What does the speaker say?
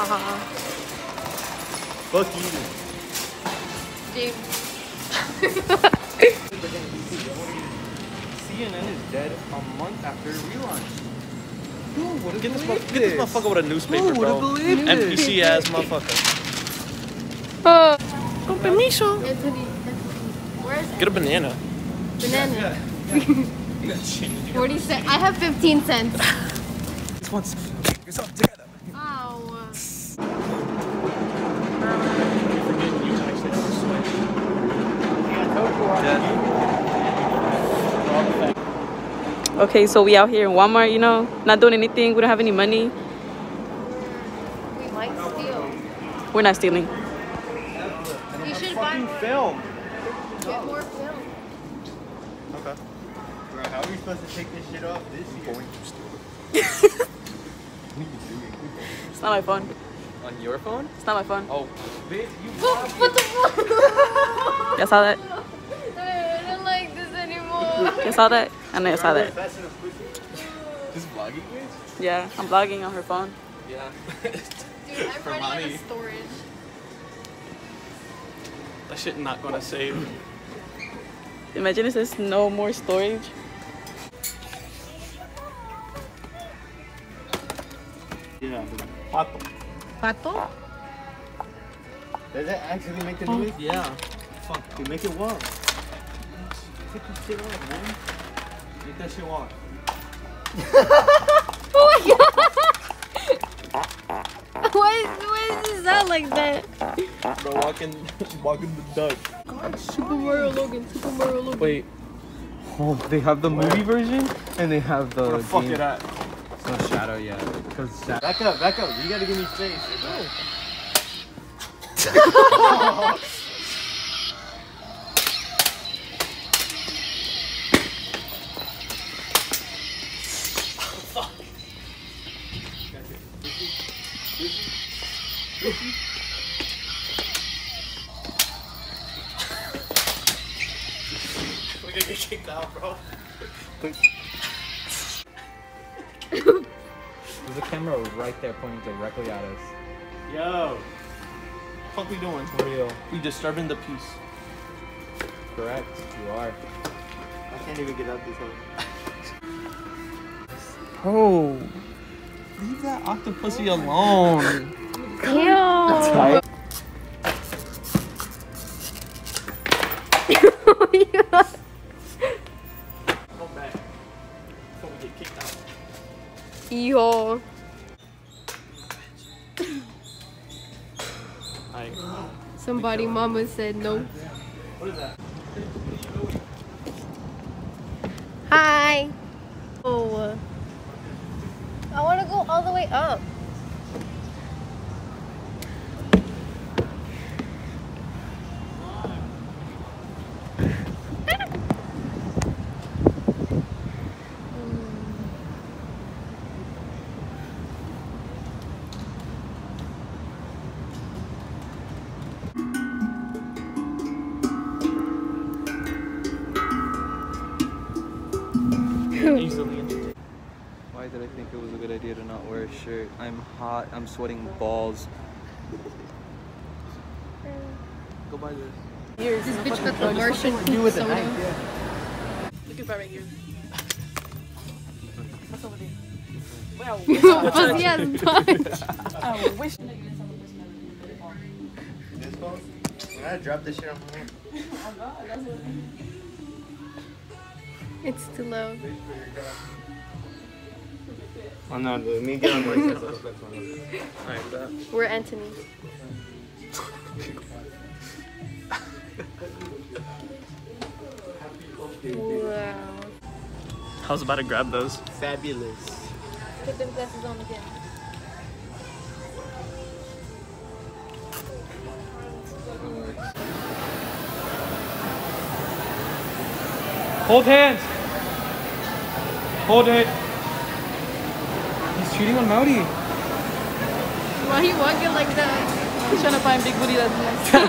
Haha. Fuck you. James. CNN is dead a month after relaunch. Who would have Get this, believed get this motherfucker with a newspaper, Who would have bro. believed this? NPC ass motherfucker. Uh, Con permiso. Anthony. Where is Get a banana. Banana. 40 cents. I have 15 cents. This one's yourself together. Okay, so we out here in Walmart, you know, not doing anything. We don't have any money. We might steal. We're not stealing. You should buy film. get more film. Okay. Bro, how are we supposed to take this shit off this year? It's not my phone. On your phone? It's not my phone. Oh, bitch, you What the fuck? Y'all saw that? I don't like this anymore. Y'all saw that? I know y'all saw that. just vlogging, bitch? Yeah, I'm vlogging on her phone. Yeah. Dude, I'm For running out money. of storage. That shit not gonna save. Imagine it says no more storage. Yeah. Pato. Pato? Does it actually make the oh. noise? Yeah. Fuck, dude, make it walk. Take this shit off, man. Make that shit walk. Oh my god! Why, why does it sound like that? Bro, walking, walking the duck. Super Mario Logan, Super Mario Logan. Wait. Oh, they have the movie version and they have the Where the fuck game. it at? No shadow yet. Because shadow. Back up, back up. You gotta give me space. We're gonna get kicked out, bro. There's a camera right there pointing directly at us. Yo. what Fuck we doing? For real. We disturbing the peace. Correct. You are. I can't even get out this hole. Oh. Leave that octopussy alone. Ew. Yo. Somebody mama said no. Hi. Oh. I want to go all the way up. Shirt? I'm hot. I'm sweating balls. Go buy this. This bitch got the Martian You with the soda. knife, yeah. Look at that right here. What's over there? Wow. Fuzzy ass punch. I wish. This phone? When I drop this shit on my hand. It's too low. Oh no, let me get on my Alright, that. We're Anthony. Wow. I was about to grab those. Fabulous. Put them glasses on again. Hold hands. Hold it. Cheating on Maori. Why are you walking like that? He's trying to find big booty that's nice.